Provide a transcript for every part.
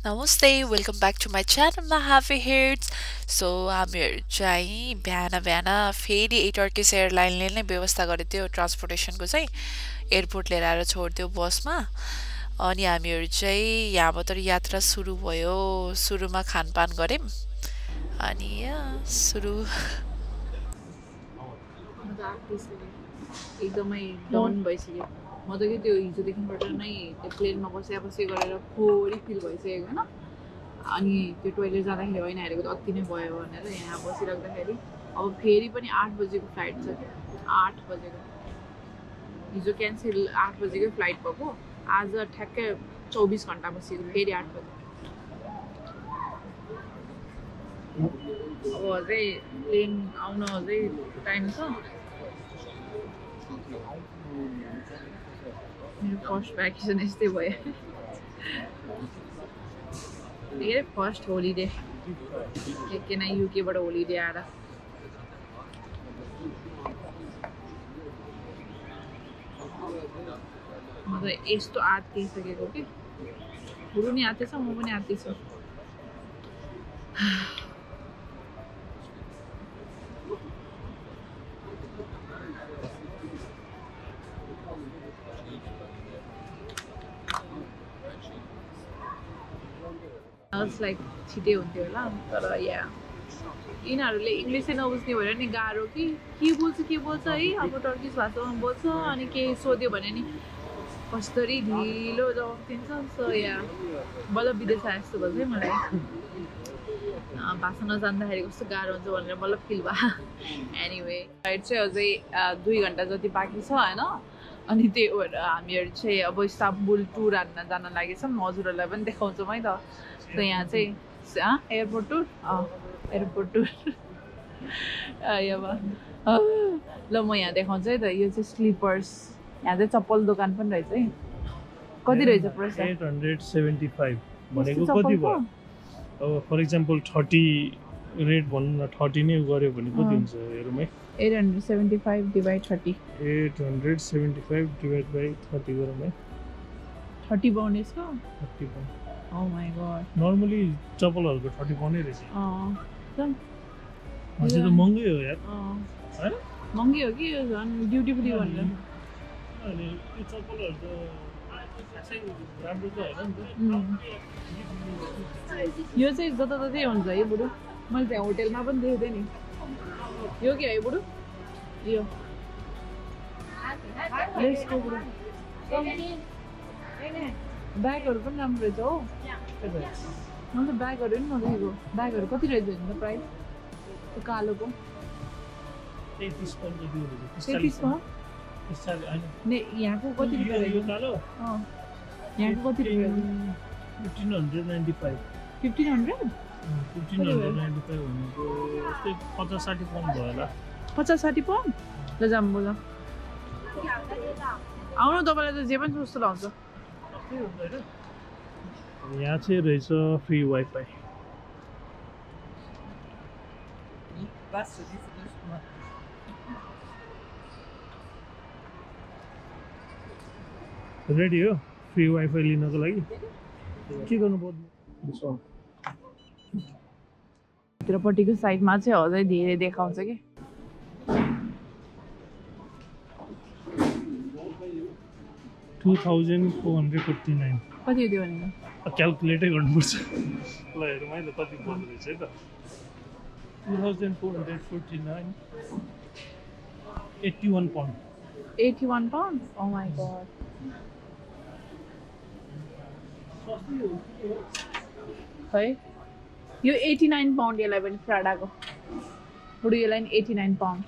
नमस्ते welcome back to my च्यानलमा happy hits so हामीहरू चाहिँ बिहान बिहान फेरि ए टर्किस एयरलाइनले नै व्यवस्था गरेको थियो ट्रान्सपोर्टेसनको चाहिँ एयरपोर्ट लिएर आएर छोडिदियो बसमा अनि हामीहरू चाहिँ यहाँबाट यात्रा सुरु भयो सुरुमा खानपान गऱ्यौँ अनि सुरु एकदमै डाउन भइसक्यो म त कि त्यो हिजोदेखिबाट नै त्यो प्लेनमा बसिया बसी गरेर फोहोरी फिल भइसकेको होइन अनि त्यो टोइलेट जाँदाखेरि होइन हेरेको त अति नै भयो भनेर यहाँ बसिराख्दाखेरि अब फेरि पनि आठ बजीको फ्लाइट छ आठ बजेको हिजो क्यान्सल आठ बजीकै फ्लाइट भएको आज ठ्याक्कै चौबिस घन्टा बसेको फेरि आठ बजी अब अझै प्लेन आउन अझै टाइम छ मेरो फर्स्ट भ्याकेसन यस्तै भयो के अरे फर्स्ट होलिडे के न युकेबाट होलिडे आएर म त यस्तो आत्तिसकेको कि बुढो नि आत्तिछ म पनि आत्तिछु लाइक छिटै हुन्थ्यो होला। तर या यिनीहरूले इङ्ग्लिसै नबुझ्ने भएर नि गाह्रो कि के बोल्छ के बोल्छ है? अब टर्किस भाषामा बोल्छ अनि केही सोध्यो भने नि कसरी ढिलो जवाब दिन्छ सो या बल्ल विदेश आए जस्तो भन्छ है मलाई। भाषा नजान्दाखेरि कस्तो गाह्रो हुन्छ भनेर बल्ल फिल भयो। एनिवे फ्लाइट चाहिँ अझै दुई घन्टा जति बाँकी छ होइन? अनि त्यही भएर हामीहरू चाहिँ अब इस्ताम्बुल टुर हान्न जान लागेछौँ हजुरहरूलाई पनि देखाउँछौँ है त। त यहाँ चाहिँ एयरपोर्ट टुर एयरपोर्ट टुर ल म यहाँ देखाउँछु है त। यो चाहिँ स्लिपर्स यहाँ चाहिँ चप्पल दोकान पनि रहेछ है। कति रहेछ price eight hundred seventy five भनेको कति भयो? अब फर इक्जाम्पल थर्टी रेट भनौँ न थर्टी नै गऱ्यो भने कति हुन्छ हेरौँ है। Eight hundred seventy five divide thirty. Eight hundred seventy five divide by thirty गरौँ है। थर्टी पाउन्ड यसको? Thirty pound. Oh. नर्मली चप्पलहरूको थर्टी पाउन्डै रहेछ। अझै त महँगै हो यार। होइन? महँगी हो कि यो झन् ड्युटी फ्री भनेर? अनि यो चप्पलहरू त राम्रो त। होइन. यो चाहिँ जताततै हुन्छ है बुढो मैले त्यहाँ होटेलमा पनि थिएँ नि यो के है बुढो यो लेसको ब्यागहरू पनि राम्रो रहेछ हो मैले त ब्यागहरू पनि नदेखेको ब्यागहरू कति रहेछ नि त प्राइस त्यो कालोको भने तेत्तिसमा यहाँको कति रुपियाँ fifteen hundred fifteen hundred ninety five भनेको यस्तै पचास साठी पाउन्ड भयो होला पचास साठी पाउन्ड ल जाऊँ बोल. आउनु तपाईँलाई त जे पनि सस्तो लाउँछ यहाँ चाहिँ रहेछ फ्री वाइफाई रेडी हो? फ्री वाइफाई लिनको लागि? के गर्नु पर्ने भित्रपट्टिको साइडमा चाहिँ अझै धेरै देखाउँछ कि। Two thousand four hundred fifty nine. कति त्यो भनेको? क्यालकुलेटै गर्नुपर्छ। ल हेरौँ है त कति पर्दो रहेछ है त। Two thousand four hundred forty nine eighty one pound. Eighty one pound? Oh my God है यो एटी नाइन पाउन्ड यसलाई पनि फ्राडाको बुढो यसलाई नि एटी नाइन पाउन्ड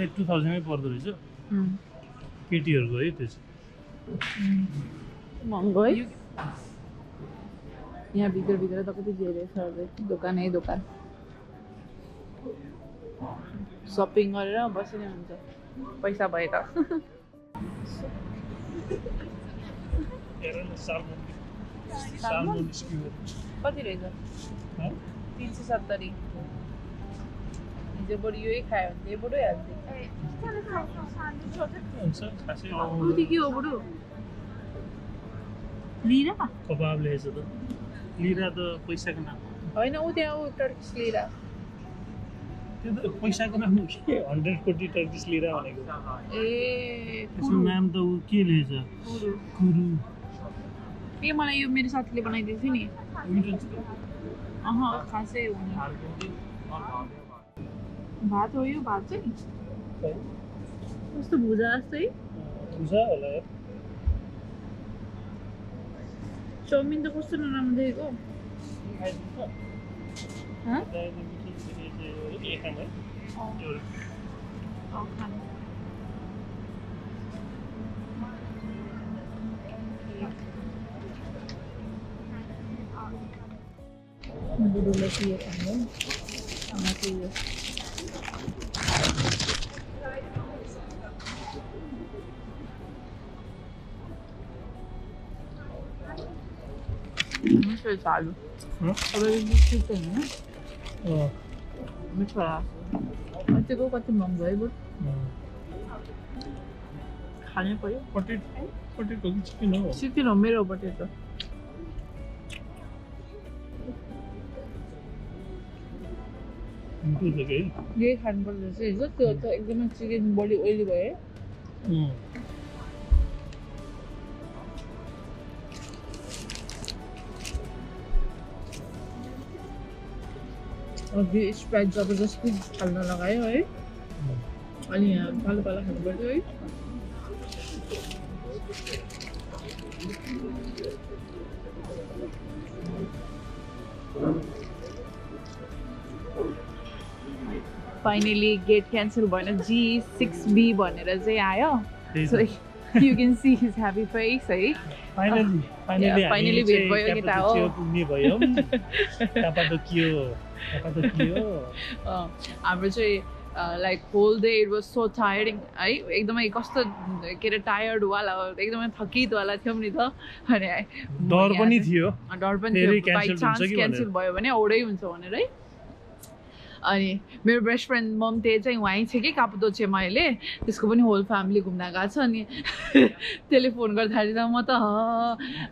ए टु थाउजन्डै पर्दो रहेछ केटीहरूको है त्यो महँगो है यहाँ भित्र भित्र त कति धेरै छ दोकानै दोकान। सपिङ गरेर बसिनै हुन्छ पैसा भए त कति रहेछ तिन सय सत्तरी हिजो बरु यही खायो। भने चाहिँ बुढो हाल्थ्यो के हो बुढो लिरा? कबाब ल्याएछ त। लिरा त पैसाको नाम। होइन ऊ त्यहाँ ऊ टर्किस लिरा। त्यो त पैसाको नाम के हन्ड्रेड कोटी टर्किस लिरा भनेको ए त्यसको नाम त ऊ के लिएछ कुरु। ए मलाई यो मेरो साथीले बनाइदिएको थियो नि। अह खासै हुने भात हो यो भात चाहिँ कस्तो भुजा जस्तै चाउमिन त कस्तो नराम्रो देखेको खाना अँ, अँ, खानु। बुढोले चाहिँ यो खानु आमा चाहिँ यो मिठो छ आलु हँ? अब यो बिस्कुट चाहिँ होइन अँ, मिठो लाग्छ कतिको कति है बरु खानै पऱ्यो पटेटो पटेटो कि चिकन हो चिकन हो मेरो मिठो छ कि है यही खानुपर्छ चाहिँ हिजो त्यो त एकदमै चिकन बढी ओइली भयो है। अघि स्प्राइट जबरजस्ती हाल्न लगायो है अनि यहाँ कालो कालो खानु पऱ्यो है फाइनली गेट क्यान्सल भएन जी सिक्स बी भनेर चाहिँ आयो। So. You can see his happy face है? फाइनली finally भेट भयो केटा हो। हाम्रो चाहिँ like whole day it was so tiring है? एकदमै कस्तो के अरे टायर्ड वाला एकदमै थकितवाला थियौँ नि त। अनि डर पनि थियो। डर पनि थियो। By chance cancel. भयो भने औडै हुन्छ भनेर है? अनि मेरो बेस्ट फ्रेन्ड ममते चाहिँ उहीँ छ कि कापुदोचेमा अहिले त्यसको पनि होल फ्यामिली घुम्न गएको छ अनि त्यसले फोन गर्दाखेरि त म त ह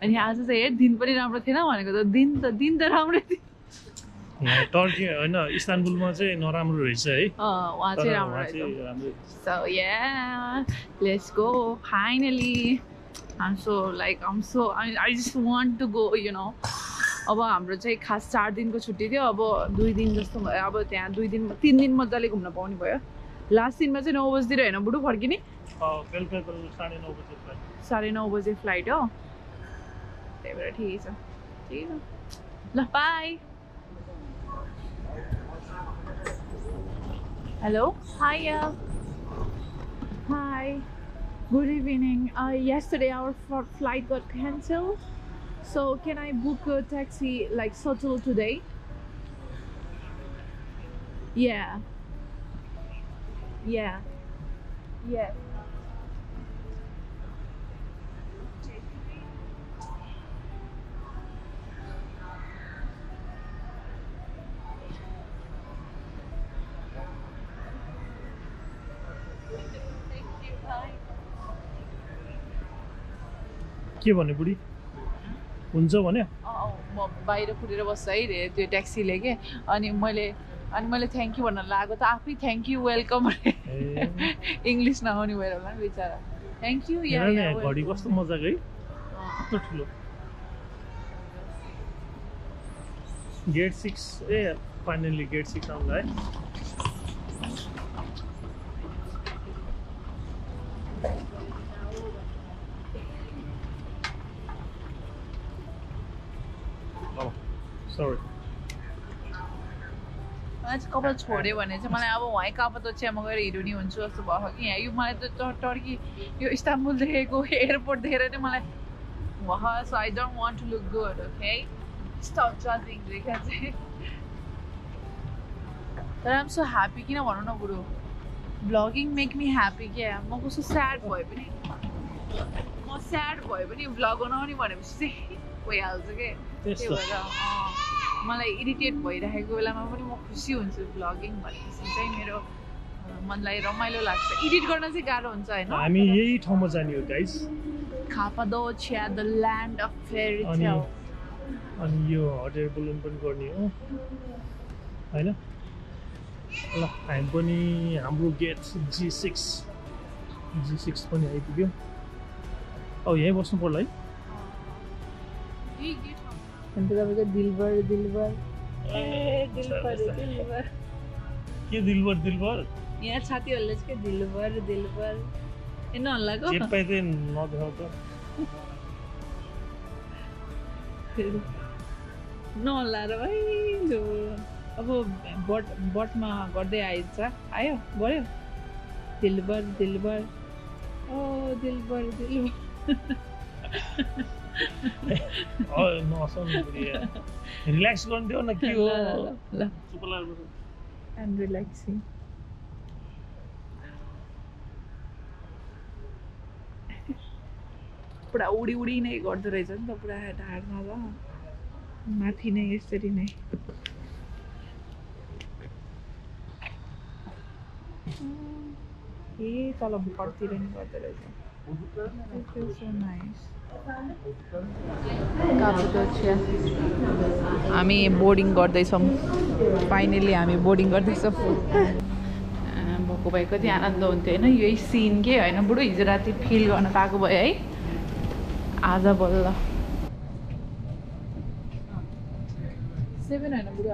अनि आज चाहिँ हेर दिन पनि राम्रो थिएन भनेको त दिन त दिन त राम्रै थियो। टर्की होइन इस्तानबुलमा चाहिँ नराम्रो रहेछ है। उहाँ चाहिँ राम्रो I'm so like I'm so I, I just want to go. You know. अब हाम्रो चाहिँ खास चार दिनको छुट्टी थियो। अब दुई दिन जस्तो भयो अब त्यहाँ दुई दिन तिन दिन मजाले घुम्न पाउने भयो। लास्ट दिनमा चाहिँ नौ बजीतिर होइन बुढो फर्किने? साढे नौ बजे फ्लाइट हो। त्यही भएर ठिकै छ। ठिकै छ। ल bye hello. Hi evening. Uh, yesterday our f- flight got cancelled. So can I book a taxi like shuttle today? Yeah. Yeah. Yeah. के भन्यो बुढी हुन्छ भन्यो। म बाहिर कुरेर बस्छ है रे त्यो ट्याक्सीले के? अनि मैले अनि मैले थ्याङ्क यू भन्न लागेको त आफै थ्याङ्क यू वेलकम इङ्ग्लिस नआउने भएर होला नि बिचरा। थ्याङ्क यू घडी। कस्तो मजाको है। कस्तो ठुलो। गेट सिक्स ए फाइनली गेट सिक्स आउँदा है। मलाई चाहिँ कपाल छोड्यो भने चाहिँ मलाई अब उहाँ कापतोचियामा गएर हिरोनी हुन्छु जस्तो भयो। कि यहाँ यो मलाई त टर्की यो इस्तानबुल देखेको एयरपोर्ट देखेर नै मलाई वाह so I don't want to look good okay stop जजिङ Rekha चाहिँ। तर आम सो ह्याप्पी किन भनौँ न बुढो भ्लगिङ मेक मी ह्याप्पी क्या? म कस्तो स्याड भए पनि म स्याड भए पनि भ्लग बनाउने भनेपछि चाहिँ भइहाल्छ क्या त्यही भएर मलाई इरिटेट भइरहेको बेलामा पनि म खुसी हुन्छु भ्लगिङ भनेपछि चाहिँ मेरो मनलाई रमाइलो लाग्छ। एडिट गर्न चाहिँ गाह्रो हुन्छ होइन? हामी यही ठाउँमा जाने हो guys Cappadocia, the land of fairy अनि यो हट एयर बलुन पनि गर्ने हो। होइन? ल हामी पनि हाम्रो gate G six G six पनि आइपुग्यो। अब यहीँ बस्नु पर्ला है। अनि त तपाईँको दिलबर दिलबर ए दिलबर दिलबर के दिलबर दिलबर यहाँ साथीहरूले चाहिँ के दिलबर दिलबर ए नहल्लाको जे पाइ चाहिँ नदेखाउ त नहल्ला र भाइ अब बट बटमा गर्दै आइन्छ आयो गऱ्यो दिलबर दिलबर ओ दिलबर दिलबर रिल्याक्स गर्नु दियो न के हो ल, ल, ल and relaxing. पुरा उडी उडी नै गर्दो रहेछ नि त पुरा ढाडमा त माथि नै यसरी नै ए तल घरतिर नि गर्दो रहेछ so nice. कापुडोचिया हामी बोर्डिङ गर्दैछौँ। फाइनली हामी बोर्डिङ गर्दैछौँ। भएको भए कति आनन्द हुन्थ्यो होइन? यही सिन के होइन? बुढो हिजो राति फिल गर्न पाएको भयो है? आज बल्ल। सेभेन होइन बुढो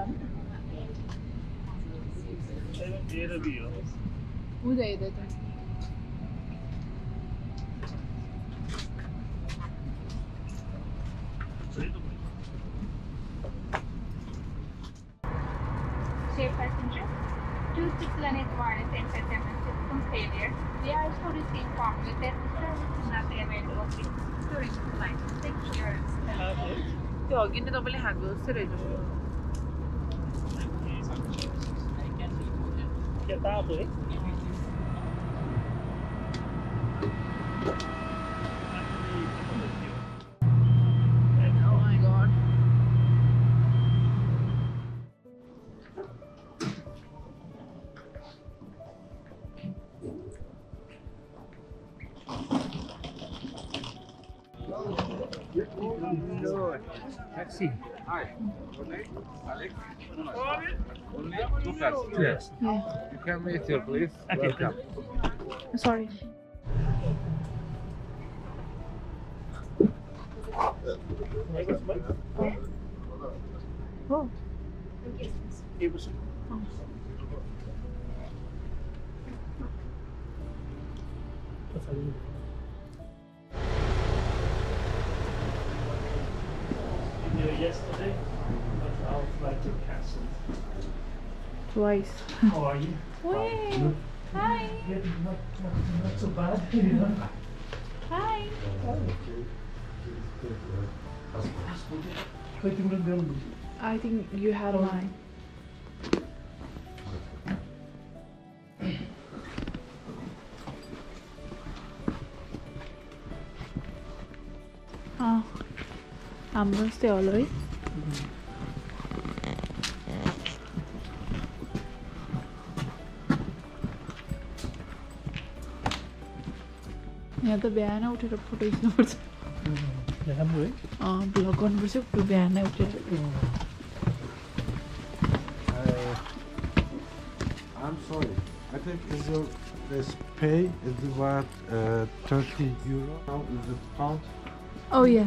Jorgen er dobbel i hodet til Røynesjøen. Taxi. Hi. Alex? Yes. You can wait here, please. Okay. Welcome. Sorry. Oh. yesterday, but our flight. Twice. How are you? Hey. Hi. Yeah, not, not, not so bad, you know. Hi. I think you had a line. Oh. Ah. अँ हाम्रो जस्तै होला है यहाँ त बिहान उठेर photo खिच्नुपर्छ राम्रो है अँ भ्लग गर्नुपर्छ बिहान उठेर Uh, I'm sorry. I think is your this pay is about uh, 30 euro. Now is it pound? औ या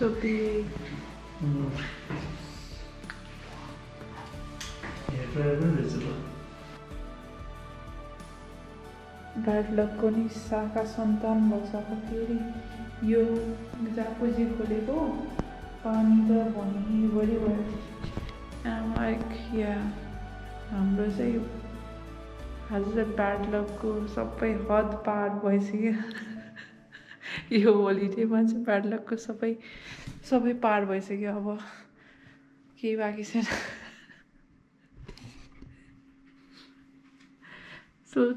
So big. गाडलकको नि शाखा सन्तान भइसक्यो फेरि यो जापुजी खोलेको पानी त भनिभरि भयो लाइक या हाम्रो चाहिँ चाहिँ ब्याड लकको सबै हद पार भइसक्यो यो होलिडेमा चाहिँ ब्याड लकको सबै सबै पार भइसक्यो अब। केही बाँकी छैन। सो